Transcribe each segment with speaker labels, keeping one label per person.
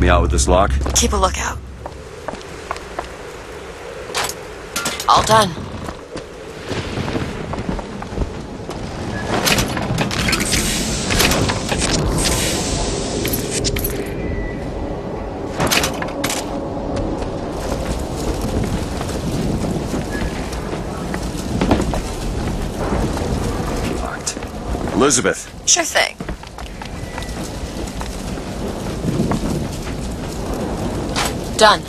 Speaker 1: Help me out with this lock?
Speaker 2: Keep a lookout. All done.
Speaker 1: Elizabeth,
Speaker 2: Sure thing. Done.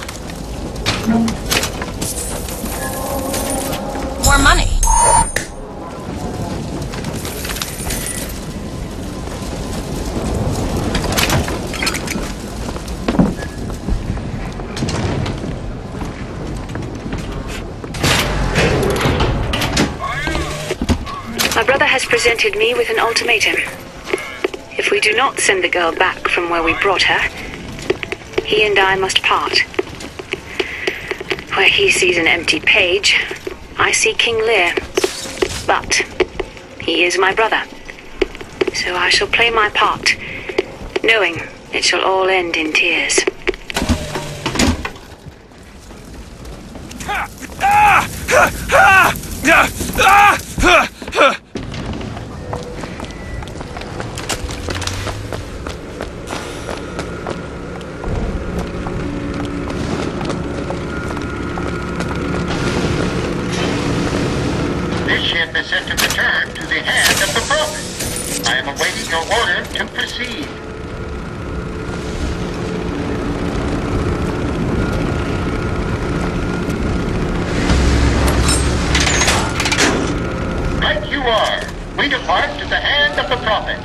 Speaker 2: More money.
Speaker 3: My brother has presented me with an ultimatum. If we do not send the girl back from where we brought her, he and I must part. Where he sees an empty page, I see King Lear. But he is my brother. So I shall play my part, knowing it shall all end in tears.
Speaker 4: This We depart to the hand of the Prophet.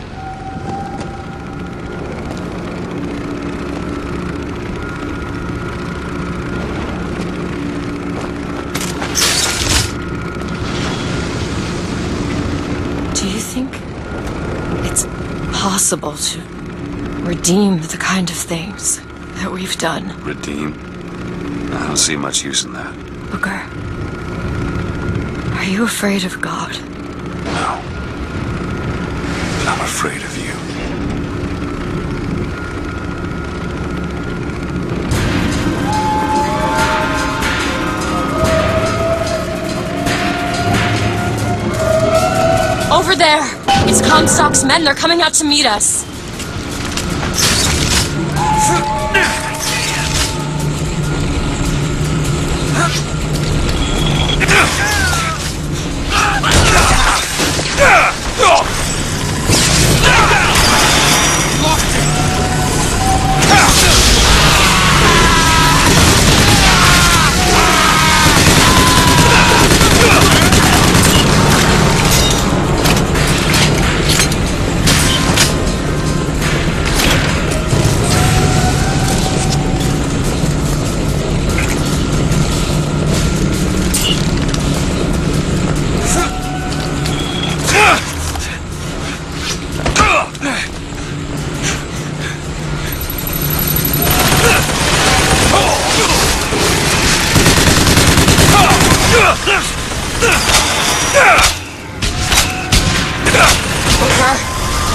Speaker 2: Do you think it's possible to redeem the kind of things that we've done,
Speaker 1: redeem? I don't see much use in that.
Speaker 2: Booker? Are you afraid of God?
Speaker 1: No. I'm afraid of you.
Speaker 2: Over there! It's Comstock's men. They're coming out to meet us.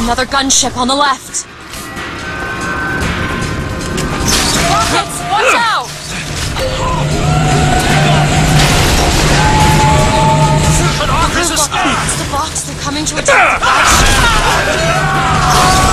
Speaker 2: Another gunship on the left. Rockets, watch out! Look, it's the Vox. They're coming to attack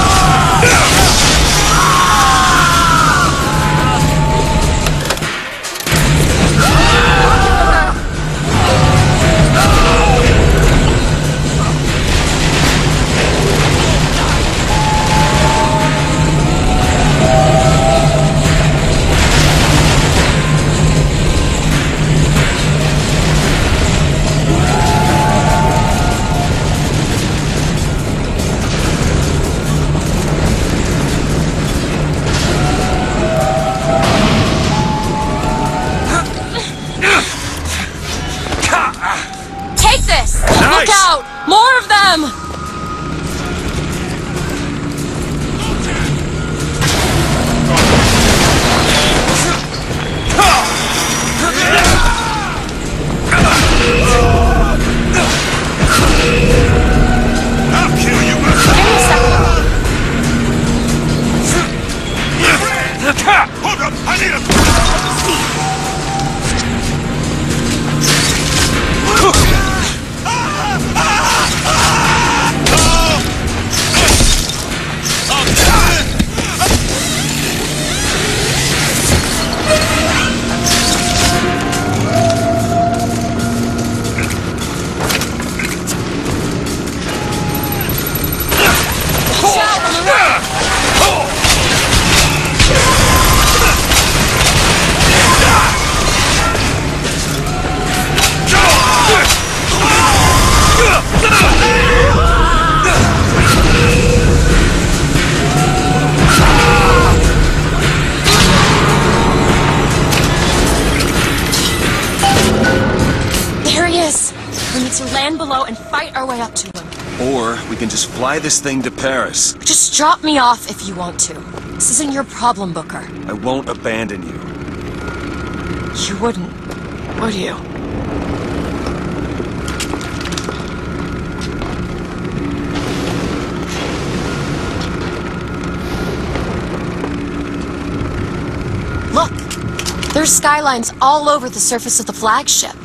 Speaker 5: just fly this thing to Paris.
Speaker 2: Just drop me off if you want to. This isn't your problem, Booker.
Speaker 5: I won't abandon you.
Speaker 2: You wouldn't, would you? Look! There's skylines all over the surface of the flagship.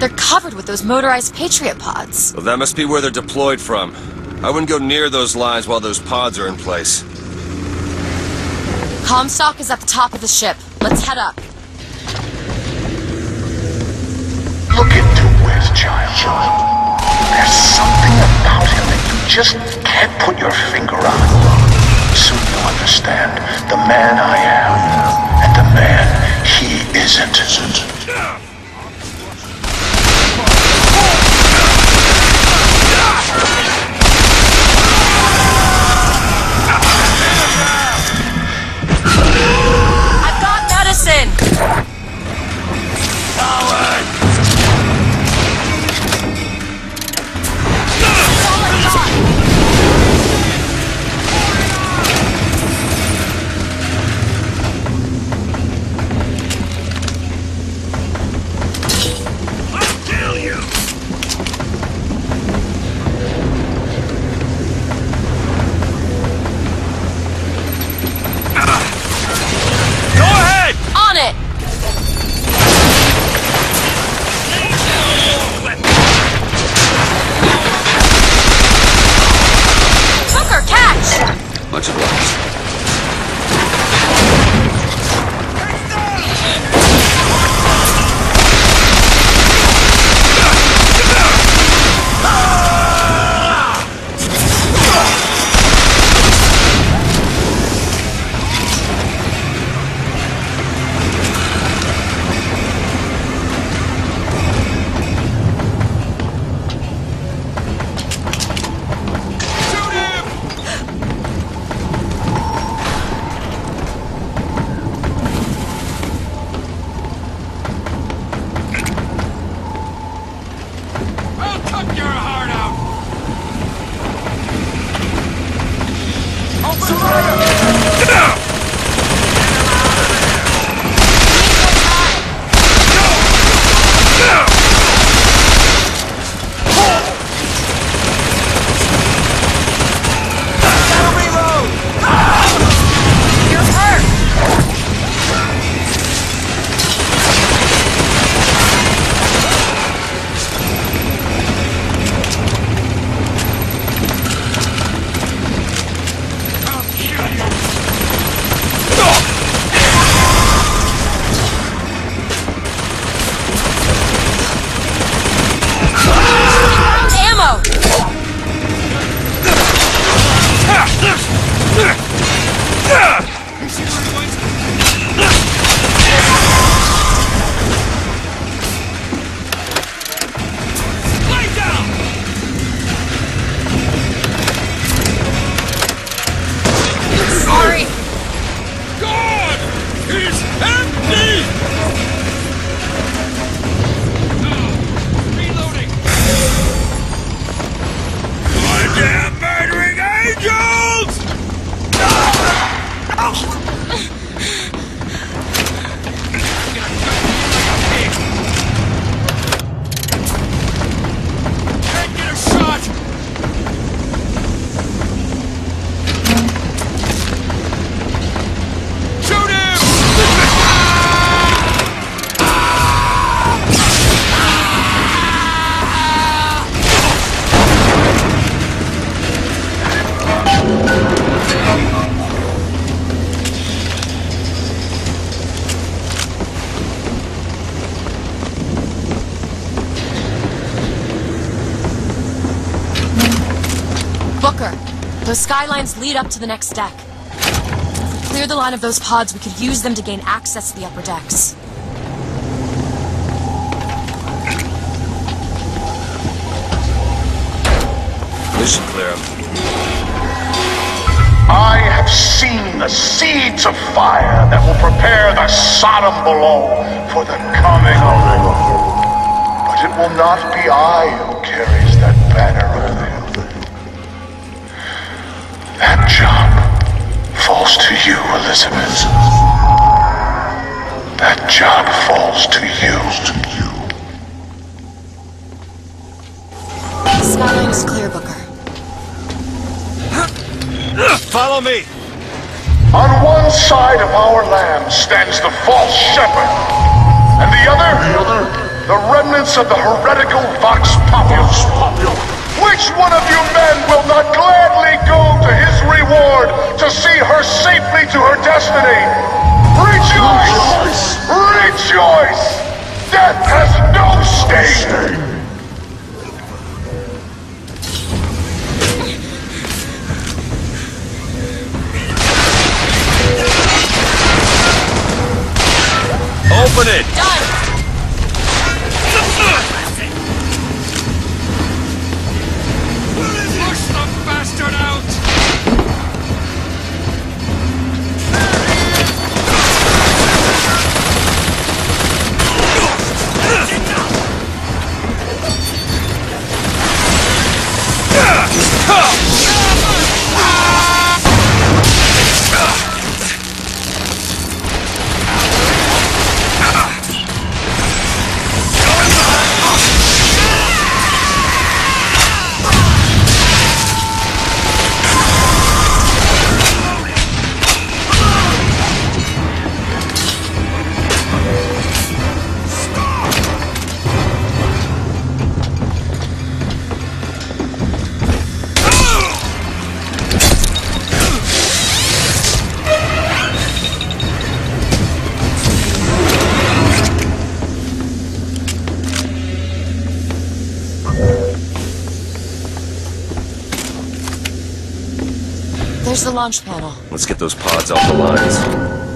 Speaker 2: They're covered with those motorized Patriot pods.
Speaker 5: Well, that must be where they're deployed from. I wouldn't go near those lines while those pods are in place.
Speaker 2: Comstock is at the top of the ship. Let's head up.
Speaker 6: Look into Wes, child. There's something about him that you just can't put your finger on. Soon you'll understand the man I am and the man he isn't.
Speaker 2: Those skylines lead up to the next deck. If we clear the line of those pods, we could use them to gain access to the upper decks.
Speaker 5: This should clear him.
Speaker 6: I have seen the seeds of fire that will prepare the Sodom below for the coming of the Lord. But But it will not be I who carries that banner That job falls to you, Elizabeth. That job falls to you.
Speaker 2: Skyline is clear, Booker.
Speaker 5: Follow me!
Speaker 6: On one side of our land stands the false shepherd, and the other, the remnants of the heretical Vox Populus. Which one of you men will not gladly go to his reward to see her safely to her destiny? Rejoice! Rejoice! Death has no sting!
Speaker 2: Launch panel.
Speaker 5: Let's get those pods off the lines.